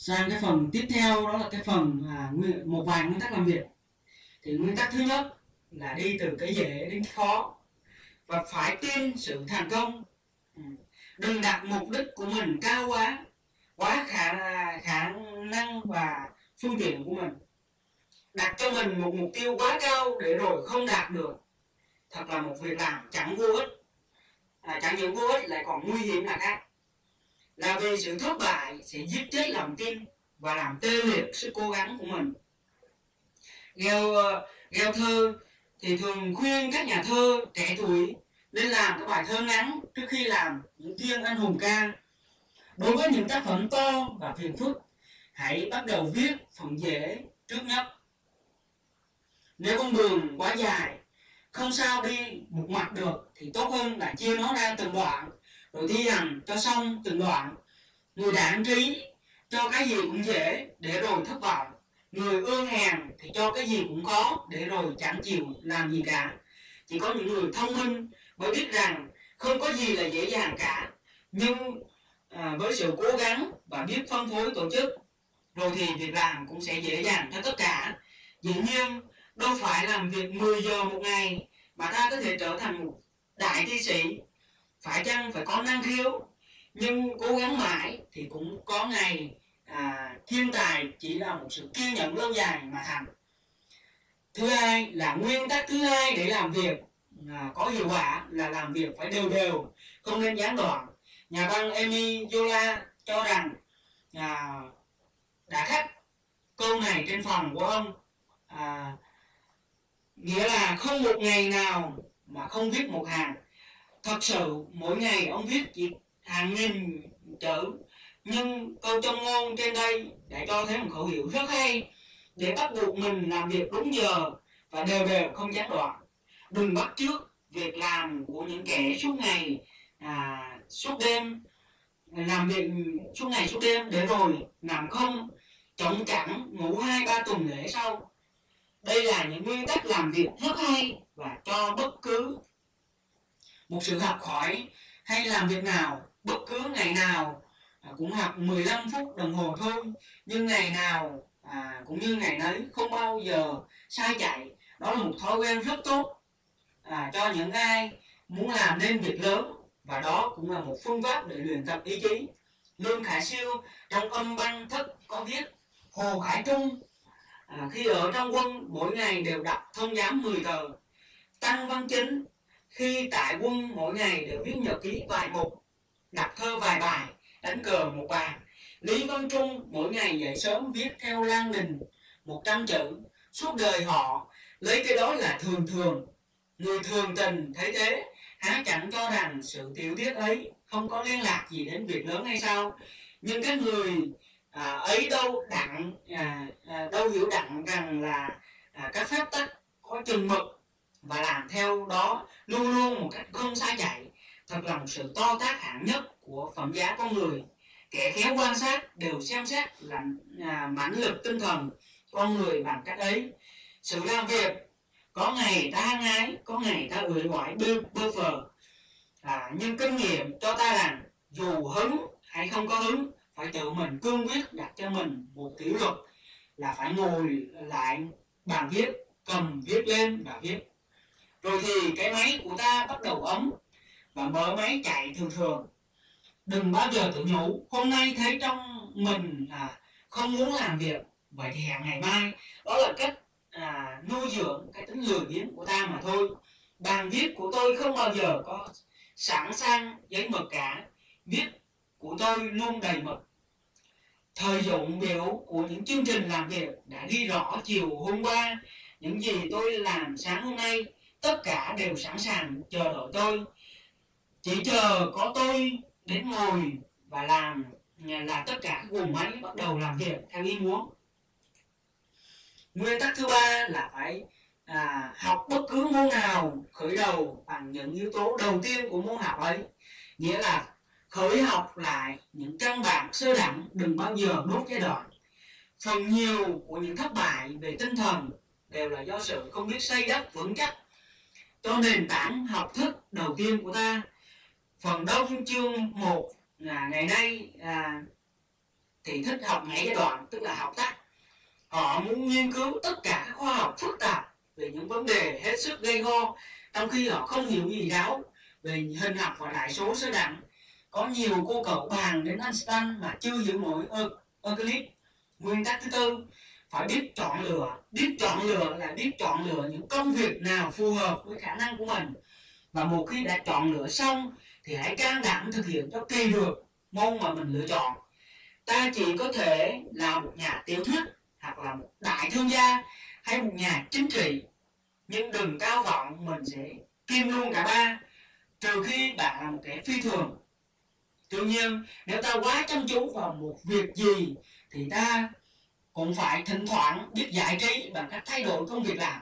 sang cái phần tiếp theo đó là cái phần à, một vài nguyên tắc làm việc. Thì nguyên tắc thứ nhất là đi từ cái dễ đến cái khó. Và phải tin sự thành công. Ừ. Đừng đặt mục đích của mình cao quá quá khả khả năng và phương tiện của mình. Đặt cho mình một mục tiêu quá cao để rồi không đạt được. Thật là một việc làm chẳng vô ích. À, chẳng những vô ích lại còn nguy hiểm là khác là vì sự thất bại sẽ giết chết lòng tin và làm tê liệt sự cố gắng của mình. Gheo, ờ, Gheo thơ thì thường khuyên các nhà thơ trẻ tuổi nên làm các bài thơ ngắn trước khi làm những thiên anh hùng ca. Đối với những tác phẩm to và phiền phức hãy bắt đầu viết phần dễ trước nhất nếu con đường quá dài không sao đi một mặt được thì tốt hơn là chia nó ra từng đoạn rồi thi hành cho xong từng đoạn người đảng trí cho cái gì cũng dễ để rồi thất vọng. Người ương hèn thì cho cái gì cũng có để rồi chẳng chịu làm gì cả. Chỉ có những người thông minh mới biết rằng không có gì là dễ dàng cả. Nhưng à, với sự cố gắng và biết phân phối tổ chức rồi thì việc làm cũng sẽ dễ dàng cho tất cả. Dĩ nhiên đâu phải làm việc 10 giờ một ngày mà ta có thể trở thành một đại thi sĩ. Phải chăng phải có năng khiếu? Nhưng cố gắng mãi thì cũng có ngày à, thiên tài chỉ là một sự kiên nhẫn lâu dài mà thành. Thứ hai là nguyên tắc thứ hai để làm việc à, có hiệu quả là làm việc phải đều đều không nên gián đoạn. Nhà văn Emi Yola cho rằng à, đã khắc câu này trên phòng của ông à, nghĩa là không một ngày nào mà không viết một hàng thật sự mỗi ngày ông viết chỉ hàng nghìn chữ nhưng câu trong ngôn trên đây đã cho thấy một khẩu hiệu rất hay. Để bắt buộc mình làm việc đúng giờ và đều đều không gián đoạn. Đừng bắt trước việc làm của những kẻ suốt ngày à, suốt đêm. Làm việc suốt ngày suốt đêm để rồi nằm không chống chẳng ngủ hai ba tuần lễ sau. Đây là những nguyên tắc làm việc rất hay và cho bất cứ một sự học hỏi hay làm việc nào bất cứ ngày nào à, cũng học 15 phút đồng hồ thôi. Nhưng ngày nào à, cũng như ngày nấy không bao giờ sai chạy. Đó là một thói quen rất tốt à, cho những ai muốn làm nên việc lớn. Và đó cũng là một phương pháp để luyện tập ý chí. Lương khải siêu trong âm băng thức có viết hồ khải trung à, khi ở trong quân mỗi ngày đều đọc thông giám 10 tờ. Tăng văn chính khi tại quân mỗi ngày đều viết nhật ký vài mục đọc thơ vài bài đánh cờ một bàn. Lý văn trung mỗi ngày dậy sớm viết theo lan đình một trăm chữ. Suốt đời họ lấy cái đó là thường thường. Người thường tình thấy thế há chẳng cho rằng sự tiểu tiết ấy không có liên lạc gì đến việc lớn hay sao. Nhưng các người à, ấy đâu đặng à, à, đâu hiểu đặng rằng là à, các phép tắc có chừng mực và làm theo đó luôn luôn một cách không sai chạy. Thật là một sự to tác hạng nhất của phẩm giá con người. Kẻ khéo quan sát đều xem xét là à, mãnh lực tinh thần con người bằng cách ấy. Sự làm việc có ngày ta hăng ái có ngày ta ủi oải bơ bơ phờ. À, nhưng kinh nghiệm cho ta rằng dù hứng hay không có hứng phải tự mình cương quyết đặt cho mình một kỷ luật là phải ngồi lại bàn viết cầm viết lên và viết rồi thì cái máy của ta bắt đầu ấm và mở máy chạy thường thường. Đừng bao giờ tự nhủ hôm nay thấy trong mình là không muốn làm việc vậy thì hẹn ngày mai. Đó là cách à, nuôi dưỡng cái tính lười biếng của ta mà thôi. Bàn viết của tôi không bao giờ có sẵn sàng giấy mực cả. Viết của tôi luôn đầy mực. Thời dụng biểu của những chương trình làm việc đã ghi rõ chiều hôm qua. Những gì tôi làm sáng hôm nay tất cả đều sẵn sàng chờ đợi tôi. Chỉ chờ có tôi đến ngồi và làm là tất cả các guồng máy bắt đầu làm việc theo ý muốn. Nguyên tắc thứ ba là phải à, học bất cứ môn nào khởi đầu bằng những yếu tố đầu tiên của môn học ấy. Nghĩa là khởi học lại những căn bản sơ đẳng đừng bao giờ đốt giai đoạn phần nhiều của những thất bại về tinh thần đều là do sự không biết xây đắp vững chắc cho nền tảng học thức đầu tiên của ta. Phần đông chương 1 là ngày nay à, thì thích học nhảy giai đoạn tức là học tắt họ muốn nghiên cứu tất cả các khoa học phức tạp về những vấn đề hết sức gây go trong khi họ không hiểu gì đáo về hình học và đại số sơ đẳng. Có nhiều cô cậu bàn đến Einstein mà chưa hiểu nổi Euclid. Nguyên tắc thứ tư phải biết chọn lựa, biết chọn lựa là biết chọn lựa những công việc nào phù hợp với khả năng của mình. Và một khi đã chọn lựa xong, thì hãy can đảm thực hiện cho kỳ được môn mà mình lựa chọn. Ta chỉ có thể là một nhà tiểu thuyết hoặc là một đại thương gia hay một nhà chính trị. Nhưng đừng cao vọng mình sẽ kim luôn cả ba, trừ khi bạn là một kẻ phi thường. Tuy nhiên, nếu ta quá chăm chú vào một việc gì, thì ta cũng phải thỉnh thoảng biết giải trí bằng cách thay đổi công việc làm.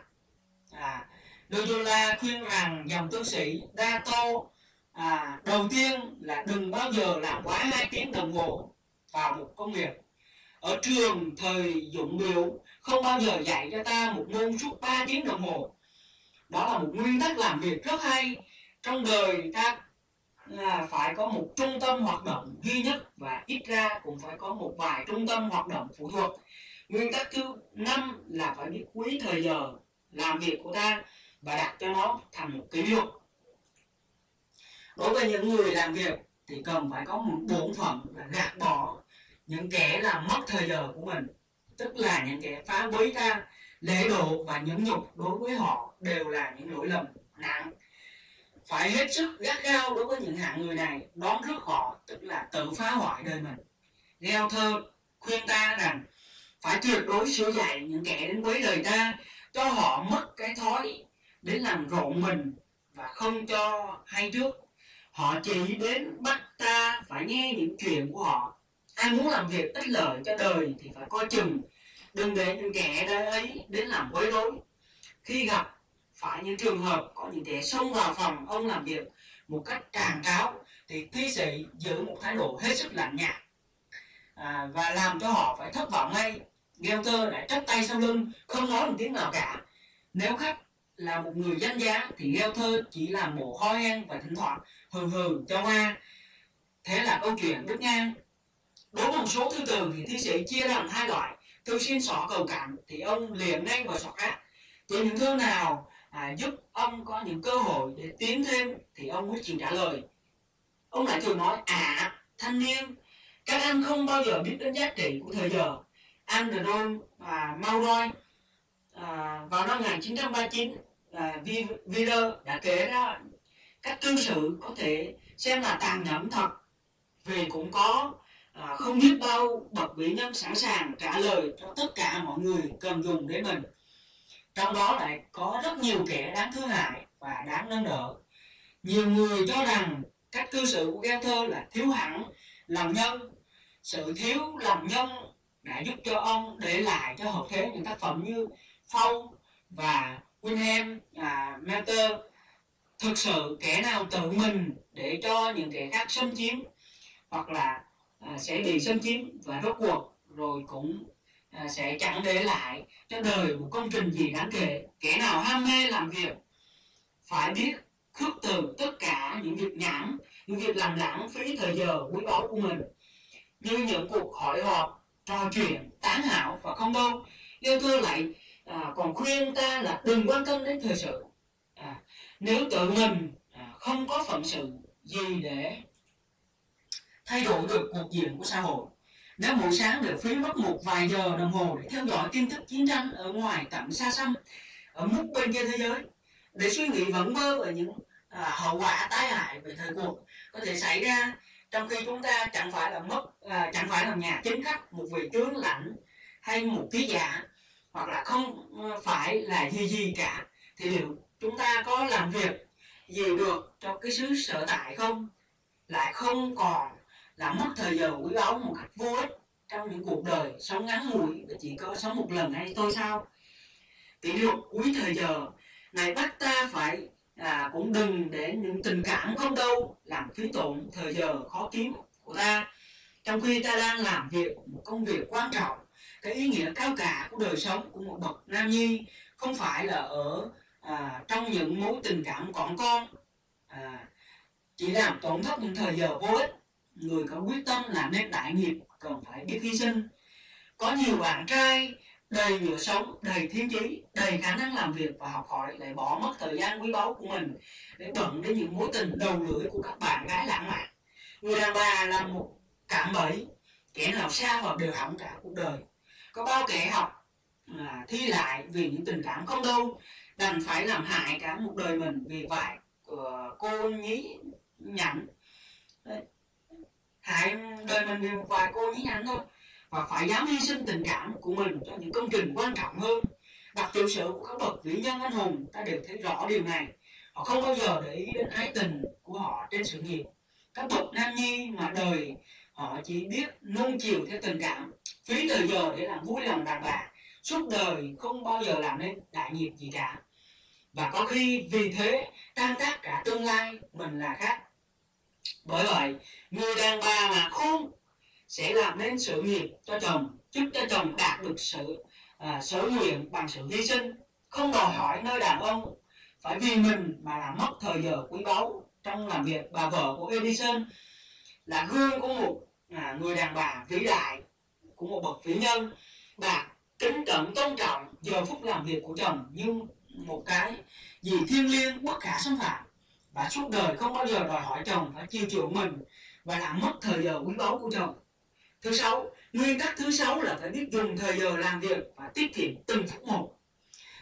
À, Loyola khuyên rằng dòng tu sĩ đa tô à, đầu tiên là đừng bao giờ làm quá hai tiếng đồng hồ vào một công việc. Ở trường thời dụng biểu không bao giờ dạy cho ta một môn suốt 3 tiếng đồng hồ. Đó là một nguyên tắc làm việc rất hay. Trong đời ta là phải có một trung tâm hoạt động duy nhất và ít ra cũng phải có một vài trung tâm hoạt động phụ thuộc. Nguyên tắc thứ năm là phải biết quý thời giờ làm việc của ta và đặt cho nó thành một kỷ luật. Đối với những người làm việc thì cần phải có một bổn phận là gạt bỏ những kẻ làm mất thời giờ của mình, tức là những kẻ phá bấy ta, lễ độ và nhẫn nhục đối với họ đều là những lỗi lầm nặng phải hết sức gắt gao đối với những hạng người này, đón rước họ, tức là tự phá hoại đời mình. Gieo thơ khuyên ta rằng phải tuyệt đối sửa dạy những kẻ đến với đời ta, cho họ mất cái thói đến làm rộn mình và không cho hay trước. Họ chỉ đến bắt ta phải nghe những chuyện của họ. Ai muốn làm việc ích lợi cho đời thì phải coi chừng. Đừng để những kẻ ấy đến làm quấy rối. Khi gặp phải những trường hợp có những kẻ xông vào phòng ông làm việc một cách tràn tráo thì thi sĩ giữ một thái độ hết sức lạnh nhạt. À, và làm cho họ phải thất vọng ngay. Gelter đã chắp tay sau lưng không nói một tiếng nào cả. Nếu khách là một người danh giá thì Gelter chỉ làm mồ hôi hen và thỉnh thoảng hừ hừ cho qua thế là câu chuyện đứt ngang. Đối với một số thư từ thì thi sĩ chia làm hai loại. Thư xin xỏ cầu cảm thì ông liền ngay và xỏ rác chỉ những thư nào à, giúp ông có những cơ hội để tiến thêm thì ông mới chịu trả lời. Ông lại thường nói à thanh niên các anh không bao giờ biết đến giá trị của thời giờ. Andron và Mauroy à, vào năm 1939 à, Wheeler đã kể ra các cư xử có thể xem là tàn nhẫn thật. Vì cũng có à, không biết bao bậc vĩ nhân sẵn sàng trả lời cho tất cả mọi người cần dùng để mình trong đó lại có rất nhiều kẻ đáng thương hại và đáng nâng đỡ. Nhiều người cho rằng cách cư xử của Goethe là thiếu hẳn lòng nhân. Sự thiếu lòng nhân đã giúp cho ông để lại cho hậu thế những tác phẩm như Phong và Wilhelm à, Melter. Thực sự kẻ nào tự mình để cho những kẻ khác xâm chiếm hoặc là à, sẽ bị xâm chiếm và rốt cuộc rồi cũng à, sẽ chẳng để lại cho đời một công trình gì đáng kể. Kẻ nào ham mê làm việc phải biết khước từ tất cả những việc nhãn những việc làm lãng phí thời giờ quý báu của mình. Như những cuộc hội họp trò chuyện tán hảo và không đâu. Yêu thương lại à, còn khuyên ta là đừng quan tâm đến thời sự. À, nếu tự mình à, không có phận sự gì để thay đổi được cuộc diện của xã hội đã mỗi sáng đều phí mất một vài giờ đồng hồ để theo dõi tin tức chiến tranh ở ngoài tận xa xăm ở mức bên kia thế giới. Để suy nghĩ vẩn vơ về những à, hậu quả tai hại về thời cuộc có thể xảy ra trong khi chúng ta chẳng phải là mất à, chẳng phải là nhà chính khách một vị tướng lãnh hay một ký giả hoặc là không ờ, phải là gì gì cả thì liệu chúng ta có làm việc gì được cho cái xứ sở tại không? Lại không còn là mất thời giờ quý báu một cách vô ích trong những cuộc đời sống ngắn ngủi và chỉ có sống một lần hay thôi sao? Kỷ luật quý thời giờ này bắt ta phải à, cũng đừng để những tình cảm không đâu làm phí tổn thời giờ khó kiếm của ta. Trong khi ta đang làm việc một công việc quan trọng cái ý nghĩa cao cả của đời sống của một bậc nam nhi không phải là ở à, trong những mối tình cảm còn con à, chỉ làm tổn thất những thời giờ vô ích người có quyết tâm làm nên đại nghiệp cần phải biết hy sinh. Có nhiều bạn trai đầy nhựa sống đầy thiên chí đầy khả năng làm việc và học hỏi lại bỏ mất thời gian quý báu của mình để bận đến những mối tình đầu lưỡi của các bạn gái lãng mạn. Người đàn bà là một cạm bẫy kẻ nào xa vào đều hỏng cả cuộc đời. Có bao kẻ học à, thi lại vì những tình cảm không đâu đành phải làm hại cả một đời mình vì vài uh, cô nhí nhảnh hại đời mình vì một vài cô nhí nhảnh thôi. Và phải dám hy sinh tình cảm của mình cho những công trình quan trọng hơn. Đặt tiểu sử của các bậc vĩ nhân anh hùng ta đều thấy rõ điều này. Họ không bao giờ để ý đến ái tình của họ trên sự nghiệp. Các bậc nam nhi mà đời, họ chỉ biết nung chiều theo tình cảm, phí thời giờ để làm vui lòng đàn bà, suốt đời không bao giờ làm nên đại nghiệp gì cả. Và có khi vì thế, tan tác cả tương lai, mình là khác bởi vậy người đàn bà mà khôn sẽ làm nên sự nghiệp cho chồng giúp cho chồng đạt được sự à, sở nguyện bằng sự hy sinh không đòi hỏi nơi đàn ông. Phải vì mình mà làm mất thời giờ quý báu trong làm việc bà vợ của Edison. Là gương của một à, người đàn bà vĩ đại của một bậc vĩ nhân. Bà kính cẩn tôn trọng giờ phút làm việc của chồng như một cái gì thiêng liêng bất khả xâm phạm và suốt đời không bao giờ đòi hỏi chồng phải chiêu chuộng mình và làm mất thời giờ quý báu của chồng. Thứ sáu, nguyên tắc thứ sáu là phải biết dùng thời giờ làm việc và tiết kiệm từng phút một.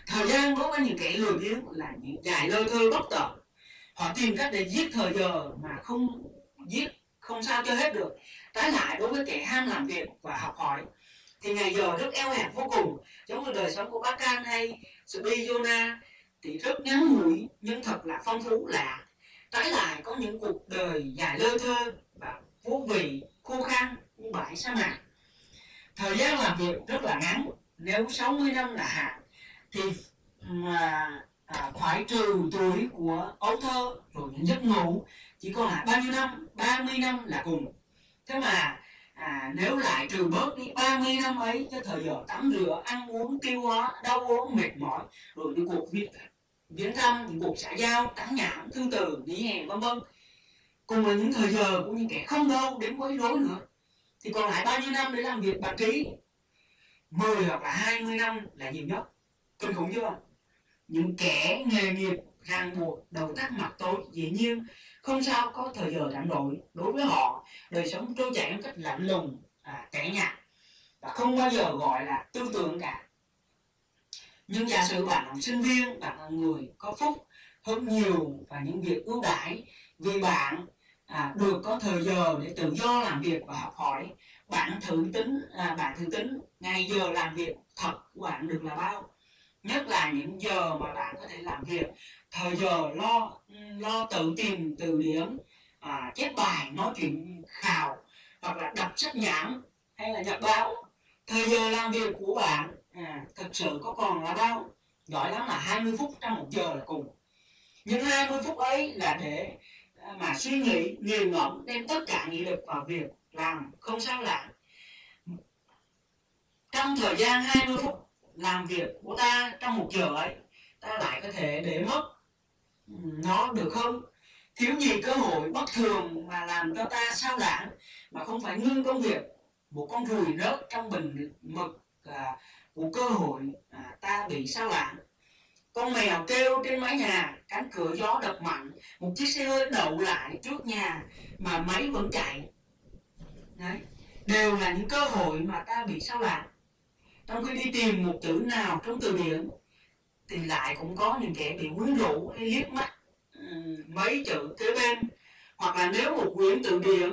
Thời gian đối với những kẻ lười biếng là những dài lơ thơ bất tợn họ tìm cách để giết thời giờ mà không giết, không sao cho hết được. Trái lại, đối với kẻ ham làm việc và học hỏi, thì ngày giờ rất eo hẹp vô cùng, giống như đời sống của bác can hay sự đi Jonah thì rất ngắn ngủi nhưng thật là phong phú lạ trái lại có những cuộc đời dài lơ thơ và vô vị khô khan như bãi sa mạc. Thời gian làm việc rất là ngắn nếu 60 năm là hạn thì mà à, phải trừ tuổi của ấu thơ rồi những giấc ngủ chỉ còn lại bao nhiêu năm? 30 năm là cùng. Thế mà à, nếu lại trừ bớt đi 30 năm ấy cho thời giờ tắm rửa ăn uống tiêu hóa đau ốm mệt mỏi rồi những cuộc viết viễn thăm những cuộc xã giao tán nhảm thư từ nghỉ hè vân vân. Cùng là những thời giờ của những kẻ không đâu đến quấy rối nữa. Thì còn lại bao nhiêu năm để làm việc bạc trí 10 hoặc là 20 năm là nhiều nhất. Kinh khủng chưa? Những kẻ nghề nghiệp ràng buộc đầu tắt mặt tối dĩ nhiên không sao có thời giờ rảnh rỗi đối với họ. Đời sống trôi chảy một cách lạnh lùng à, tẻ nhạt. Và không bao giờ gọi là tư tưởng cả. Nhưng giả sử bạn là sinh viên bạn là người có phúc hơn nhiều và những việc ưu đãi vì bạn à, được có thời giờ để tự do làm việc và học hỏi bạn thử tính à, bạn thử tính ngày giờ làm việc thật của bạn được là bao? Nhất là những giờ mà bạn có thể làm việc. Thời giờ lo lo tự tìm từ điển à, chép bài nói chuyện khảo hoặc là đọc sách nhãn hay là nhật báo. Thời giờ làm việc của bạn à, thực sự có còn là bao? Giỏi lắm là 20 phút trong một giờ là cùng. Nhưng 20 phút ấy là để à, mà suy nghĩ nghiền ngẫm đem tất cả nghị lực vào việc làm không sao lãng trong thời gian 20 phút làm việc của ta trong một giờ ấy ta lại có thể để mất. Nó được không? Thiếu gì cơ hội bất thường mà làm cho ta sao lãng mà không phải ngưng công việc. Một con ruồi rớt trong bình mực à, của cơ hội à, ta bị sao lãng. Con mèo kêu trên mái nhà cánh cửa gió đập mạnh. Một chiếc xe hơi đậu lại trước nhà mà máy vẫn chạy. Đấy. đều là những cơ hội mà ta bị sao lãng trong khi đi tìm một chữ nào trong từ điển thì lại cũng có những kẻ bị quyến rũ hay liếc mắt ừ, mấy chữ kế bên. Hoặc là nếu một quyển từ điển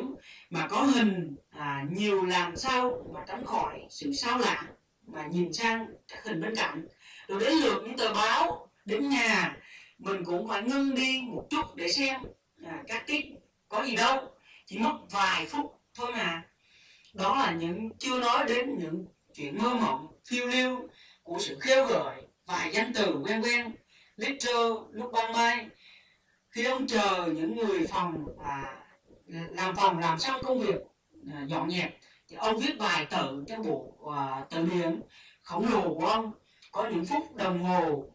mà có hình à, nhiều làm sao mà tránh khỏi sự sao lãng mà nhìn sang các hình bên cạnh rồi đến lượt những tờ báo đến nhà mình cũng phải ngưng đi một chút để xem à, các tiết có gì đâu chỉ mất vài phút thôi mà. Đó là những chưa nói đến những chuyện mơ mộng phiêu lưu của sự khêu gợi vài danh từ quen quen little lúc ban mai. Khi ông chờ những người phòng à, làm phòng làm xong công việc à, dọn dẹp thì ông viết vài tờ cái bộ à, tờ điển khổng lồ của ông có những phút đồng hồ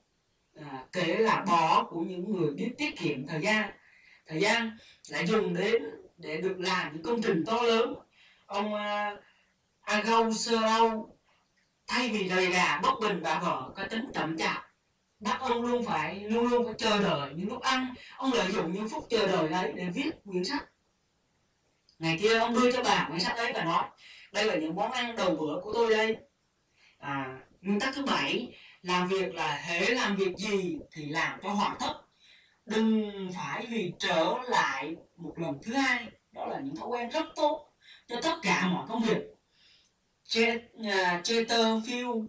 à, kể là bỏ của những người biết tiết kiệm thời gian. Thời gian lại dùng đến để được làm những công trình to lớn. Ông à, a gâu sơ âu thay vì lời đà bất bình bà vợ có tính chậm chạp. Bác ông luôn phải luôn luôn phải chờ đợi những lúc ăn. Ông lợi dụng những phút chờ đợi đấy để viết quyển sách. Ngày kia ông đưa cho bà quyển sách đấy và nói đây là những món ăn đầu bữa của tôi đây. À, nguyên tắc thứ bảy làm việc là hễ làm việc gì thì làm cho hoàn tất. Đừng phải vì trở lại một lần thứ hai. Đó là những thói quen rất tốt cho tất cả mọi công việc. Chesterfield à,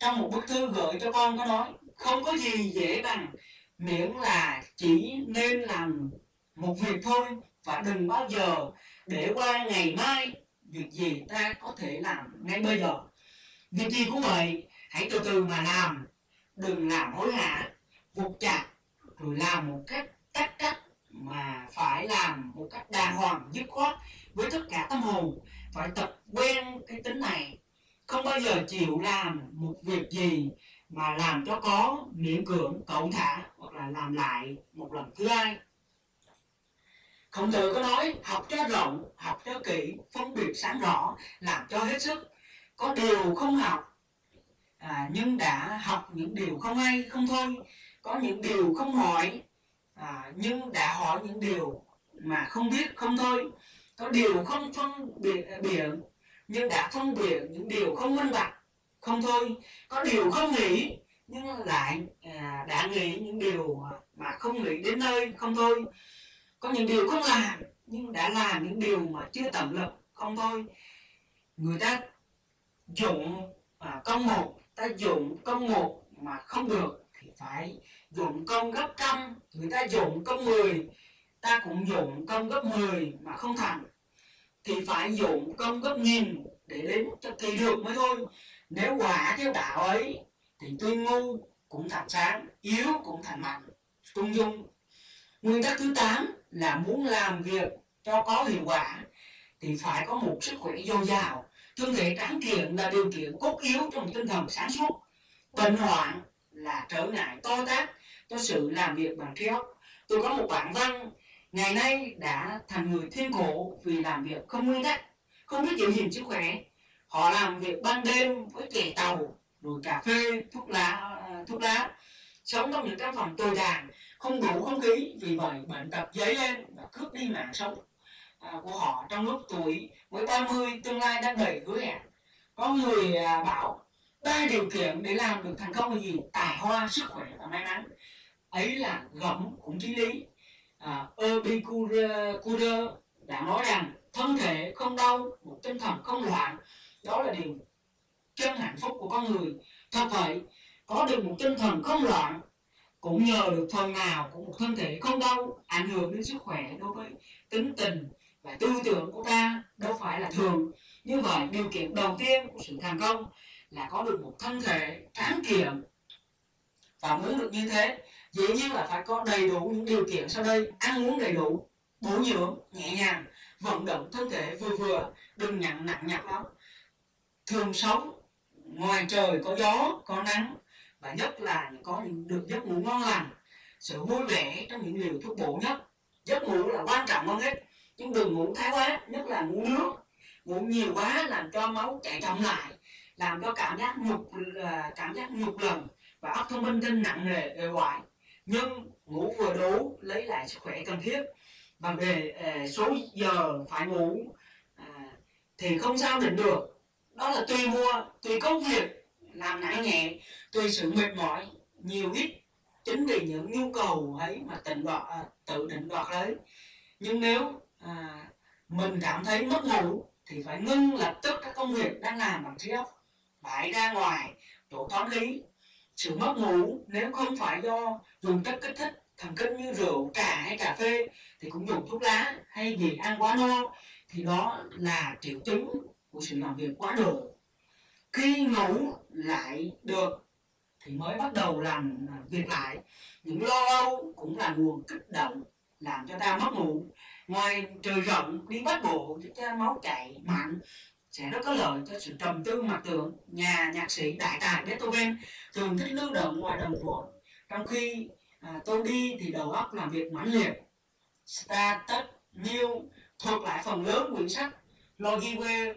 trong một bức thư gửi cho con có nói, không có gì dễ bằng miễn là chỉ nên làm một việc thôi và đừng bao giờ để qua ngày mai việc gì ta có thể làm ngay bây giờ. Việc gì cũng vậy hãy từ từ mà làm, đừng làm hối hả vụt chặt rồi làm một cách tách cách mà phải làm một cách đàng hoàng, dứt khoát với tất cả tâm hồn phải tập quen cái tính này. Không bao giờ chịu làm một việc gì mà làm cho có miễn cưỡng cẩu thả hoặc là làm lại một lần. Thứ hai khổng tử có nói học cho rộng học cho kỹ phân biệt sáng rõ làm cho hết sức. Có điều không học à, nhưng đã học những điều không hay không thôi. Có những điều không hỏi à, nhưng đã hỏi những điều mà không biết không thôi có điều không phân biệt à, biển nhưng đã phân biệt những điều không minh bạch không thôi. Có điều không nghĩ nhưng lại à, đã nghĩ những điều à, mà không nghĩ đến nơi không thôi. Có những điều không làm nhưng đã làm những điều mà chưa tận lực không thôi. Người ta dụng à, công một ta dụng công một mà không được thì phải dụng công gấp trăm. Người ta dụng công mười ta cũng dụng công gấp mười mà không thành. Thì phải dụng công gấp nghìn để đến cho kỳ được mới thôi. Nếu quả theo đạo ấy thì tuy ngu cũng thành sáng, yếu cũng thành mạnh. Trung dung. Nguyên tắc thứ 8 là muốn làm việc cho có hiệu quả thì phải có một sức khỏe dồi dào. Thân thể tráng kiện là điều kiện cốt yếu trong tinh thần sáng suốt. Bệnh hoạn là trở ngại to tác cho sự làm việc bằng trí óc. Tôi có một bản văn ngày nay đã thành người thiên cổ vì làm việc không nguyên tắc, không biết giữ gìn sức khỏe. Họ làm việc ban đêm với chè tàu rồi cà phê, thuốc lá à, thuốc lá. Sống trong những căn phòng tồi tàn, không đủ không khí vì vậy bệnh tật dấy lên và cướp đi mạng sống à, của họ trong lúc tuổi mới 30 tương lai đang đầy hứa hẹn. Có người à, bảo ba điều kiện để làm được thành công là gì? Tài hoa, sức khỏe và may mắn. Ấy là gẫm cũng trí lý à, Epicurus đã nói rằng thân thể không đau một tinh thần không loạn đó là điều chân hạnh phúc của con người. Thật vậy có được một tinh thần không loạn cũng nhờ được phần nào của một thân thể không đau ảnh hưởng đến sức khỏe đối với tính tình và tư tưởng của ta đâu phải là thường. Như vậy điều kiện đầu tiên của sự thành công là có được một thân thể tráng kiện. Và muốn được như thế dĩ nhiên là phải có đầy đủ những điều kiện sau đây. Ăn uống đầy đủ, bổ dưỡng, nhẹ nhàng, vận động thân thể vừa vừa, đừng nặng nặng nhọc lắm. Thường sống, ngoài trời có gió, có nắng, và nhất là có được giấc ngủ ngon lành, sự vui vẻ trong những liều thuốc bổ nhất. Giấc ngủ là quan trọng hơn hết, nhưng đừng ngủ thái quá, nhất là ngủ nước ngủ nhiều quá làm cho máu chạy chậm lại, làm cho cảm giác nhục à, cảm giác nhục lần và óc thông minh tinh nặng nề, uể oải nhưng ngủ vừa đủ lấy lại sức khỏe cần thiết. Và về ờ, số giờ phải ngủ à, thì không sao định được. Đó là tùy mua tùy công việc làm nặng nhẹ tùy sự mệt mỏi nhiều ít chính vì những nhu cầu ấy mà định đoạt à, tự định đoạt lấy nhưng nếu à, mình cảm thấy mất ngủ thì phải ngưng lập tức các công việc đang làm bằng trí óc phải ra ngoài chỗ thoáng khí sự mất ngủ, nếu không phải do dùng chất kích thích, thần kinh như rượu, trà hay cà phê, thì cũng dùng thuốc lá hay vì ăn quá no, thì đó là triệu chứng của sự làm việc quá độ. Khi ngủ lại được, thì mới bắt đầu làm à, việc lại. Những lo âu cũng là nguồn kích động, làm cho ta mất ngủ. Ngoài trời rộng, đi bắt bộ cho máu chạy mạnh sẽ rất có lợi cho sự trầm tư mặc tưởng nhà nhạc sĩ đại tài Beethoven thường thích lưu động ngoài đồng ruộng trong khi à, tôi đi thì đầu óc làm việc mãnh liệt. Status New thuộc lại phần lớn quyển sách Logiwe.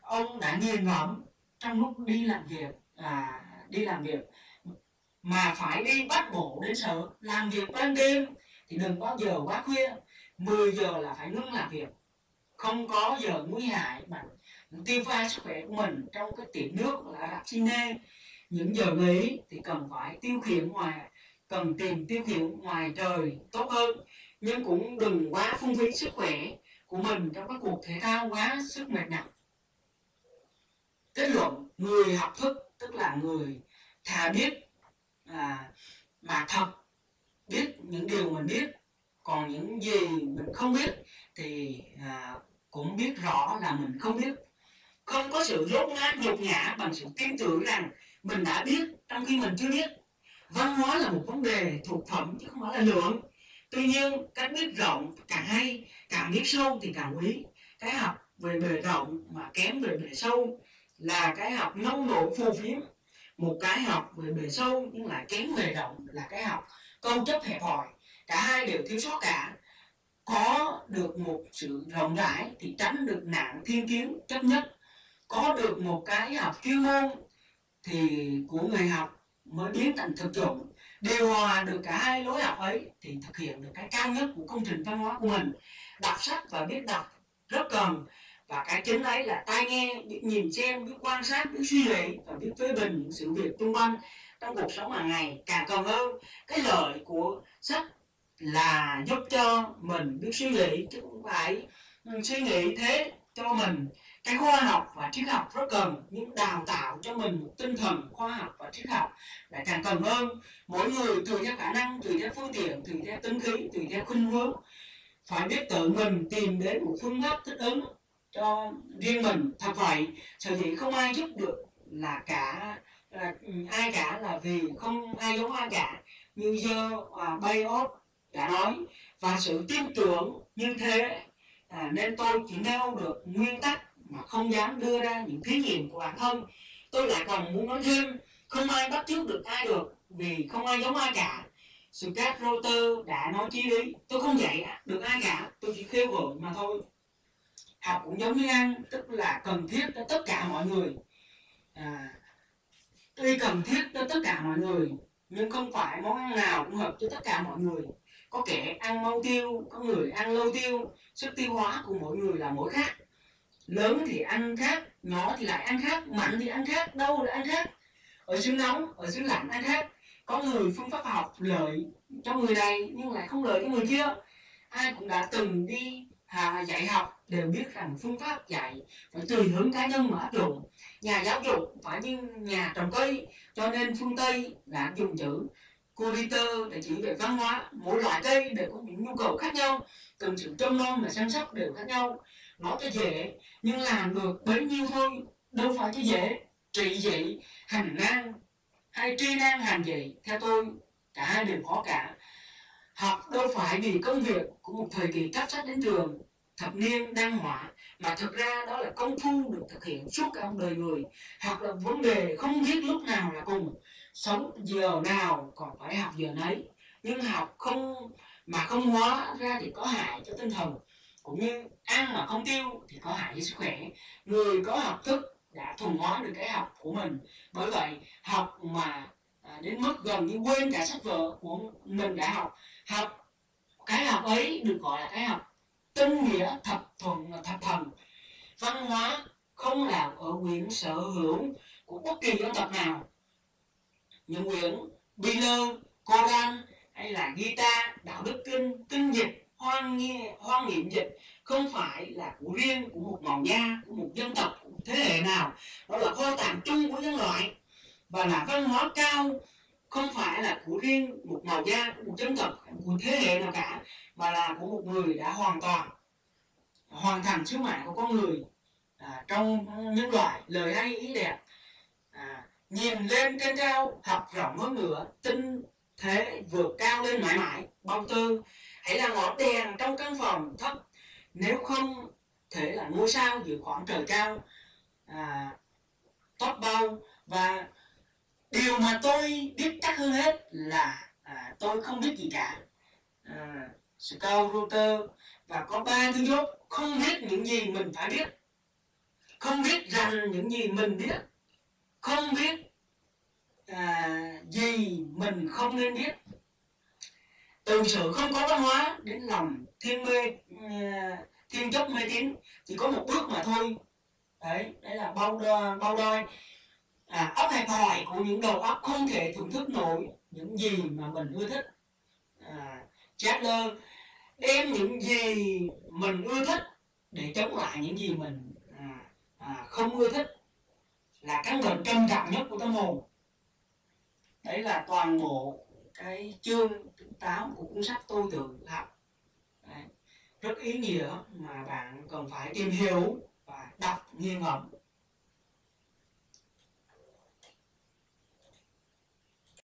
Ông đã nghiền ngẫm trong lúc đi làm việc à, đi làm việc. Mà phải đi bắt bộ đến sở làm việc ban đêm thì đừng bao giờ quá khuya. 10 giờ là phải ngưng làm việc không có giờ nguy hại mà tiêu pha sức khỏe của mình trong cái tiệm nước là rạp cine những giờ nghỉ thì cần phải tiêu khiển ngoài cần tìm tiêu khiển ngoài trời tốt hơn. Nhưng cũng đừng quá phung phí sức khỏe của mình trong các cuộc thể thao quá sức mệt nhọc. Kết luận người học thức tức là người thà biết à, mà thật biết những điều mình biết còn những gì mình không biết thì à, cũng biết rõ là mình không biết. Không có sự dốt ngán nhục nhã bằng sự tin tưởng rằng mình đã biết trong khi mình chưa biết. Văn hóa là một vấn đề thuộc phẩm chứ không phải là lượng. Tuy nhiên cách biết rộng càng hay càng biết sâu thì càng quý. Cái học về bề rộng mà kém về bề sâu là cái học nông độ phù phiếm. Một cái học về bề sâu nhưng lại kém bề rộng là cái học câu chấp hẹp hòi cả hai đều thiếu sót cả. Có được một sự rộng rãi thì tránh được nạn thiên kiến chấp nhất. Có được một cái học chuyên môn thì của người học mới biến thành thực dụng. Điều hòa được cả hai lối học ấy thì thực hiện được cái cao nhất của công trình văn hóa của mình. Đọc sách và biết đọc rất cần. Và cái chính ấy là tai nghe, biết nhìn xem, biết quan sát, biết suy nghĩ và biết phê bình những sự việc xung quanh trong cuộc sống hàng ngày. Càng cần hơn, cái lợi của sách là giúp cho mình biết suy nghĩ, chứ không phải suy nghĩ thế cho mình. Cái khoa học và triết học rất cần, nhưng đào tạo cho mình một tinh thần khoa học và triết học lại càng cần hơn. Mỗi người tùy theo khả năng, tùy theo phương tiện, tùy theo tính khí, tùy theo khuynh hướng. Phải biết tự mình tìm đến một phương pháp thích ứng cho riêng mình. Thật vậy sở dĩ không ai giúp được là cả, là ừ, ai cả là vì không ai giống ai cả. Như dơ và bay ốp đã nói và sự tin tưởng như thế à, nên tôi chỉ nêu được nguyên tắc mà không dám đưa ra những thí nghiệm của bản thân. Tôi lại còn muốn nói thêm không ai bắt chước được ai được vì không ai giống ai cả. Scott Rotter đã nói chí lý tôi không dạy được ai cả tôi chỉ khêu gợi mà thôi. Học cũng giống như ăn tức là cần thiết cho tất cả mọi người. À, tuy cần thiết cho tất cả mọi người nhưng không phải món ăn nào cũng hợp cho tất cả mọi người có kẻ ăn mau tiêu có người ăn lâu tiêu. Sức tiêu hóa của mỗi người là mỗi khác. Lớn thì ăn khác nhỏ thì lại ăn khác mạnh thì ăn khác đâu là ăn khác. Ở xứ nóng ở xứ lạnh ăn khác. Có người phương pháp học lợi cho người này nhưng lại không lợi cho người kia. Ai cũng đã từng đi à, dạy học đều biết rằng phương pháp dạy phải tùy hướng cá nhân mà áp dụng. Nhà giáo dục phải như nhà trồng cây cho nên phương tây đã dùng chữ curator để chỉ về văn hóa. Mỗi loại cây đều có những nhu cầu khác nhau cần sự trông nom và chăm sóc đều khác nhau. Nói cho dễ, nhưng làm được bấy nhiêu thôi, đâu phải cho dễ. Trị dị hành nan hay tri nan hành dị theo tôi, cả hai đều khó cả. Học đâu phải vì công việc của một thời kỳ cắp sách đến trường, thập niên đăng hỏa mà thực ra đó là công phu được thực hiện suốt cả đời người học là vấn đề không biết lúc nào là cùng sống giờ nào còn phải học giờ nấy. Nhưng học không, mà không hóa ra thì có hại cho tinh thần. Cũng như ăn mà không tiêu thì có hại cho sức khỏe. Người có học thức đã thuần hóa được cái học của mình. Bởi vậy, học mà à, đến mức gần như quên cả sách vở của mình đã học học cái học ấy được gọi là cái học tinh nghĩa thập thuần thập thần. Văn hóa không làm ở quyền sở hữu của bất kỳ dân tộc nào những quyển Biller, Koran hay là Gita, Đạo Đức Kinh, Kinh Dịch, Hoan, nghi hoan nghiệm dịch không phải là của riêng của một màu da, của một dân tộc, của một thế hệ nào. Đó là kho tàng chung của nhân loại và là văn hóa cao không phải là của riêng một màu da của một dân tộc của thế hệ nào cả mà là của một người đã hoàn toàn hoàn thành sứ mạng của con người à, trong nhân loại lời hay ý đẹp nhìn lên trên cao học rộng hơn nữa tinh thế vượt cao lên mãi mãi bao tư hãy là ngọn đèn trong căn phòng thấp. Nếu không thể là ngôi sao giữa khoảng trời cao à, top bao. Và điều mà tôi biết chắc hơn hết là à, tôi không biết gì cả. À, Scout Router và có ba thứ dốt không biết những gì mình phải biết. Không biết rằng những gì mình biết không biết à, gì mình không nên biết. Từ sự không có văn hóa đến lòng thiên mê à, thiên chốc mê tín chỉ có một bước mà thôi. Đấy đấy là bao đo, bao đôi à, óc hẹp hòi của những đầu óc không thể thưởng thức nổi những gì mà mình ưa thích. À, Chandler đem những gì mình ưa thích để chống lại những gì mình à, à, không ưa thích là căn bệnh trầm trọng nhất của tâm hồn. Đấy là toàn bộ cái chương thứ 8 của cuốn sách tôi tự học đấy. rất ý nghĩa mà bạn cần phải tìm hiểu và đọc nghiêng ngẫm.